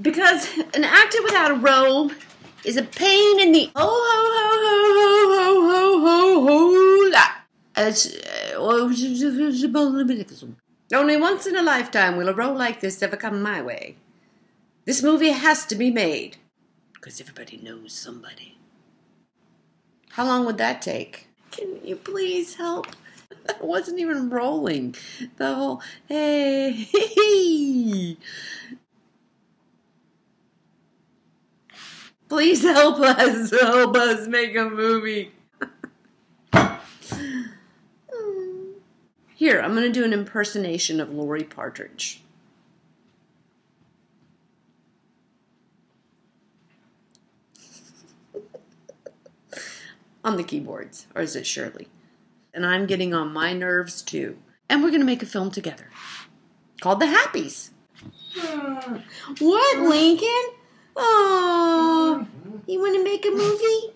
Because an actor without a role is a pain in the oh ho ho ho ho ho ho ho la. As, uh, oh, only once in a lifetime will a role like this ever come my way. This movie has to be made, because everybody knows somebody. How long would that take? Can you please help? I wasn't even rolling. The whole hey. Please help us. Help us make a movie. Here, I'm going to do an impersonation of Laurie Partridge. on the keyboards, or is it Shirley? And I'm getting on my nerves too. And we're going to make a film together called The Happys. Hmm. what, Lincoln? Oh, you want to make a movie?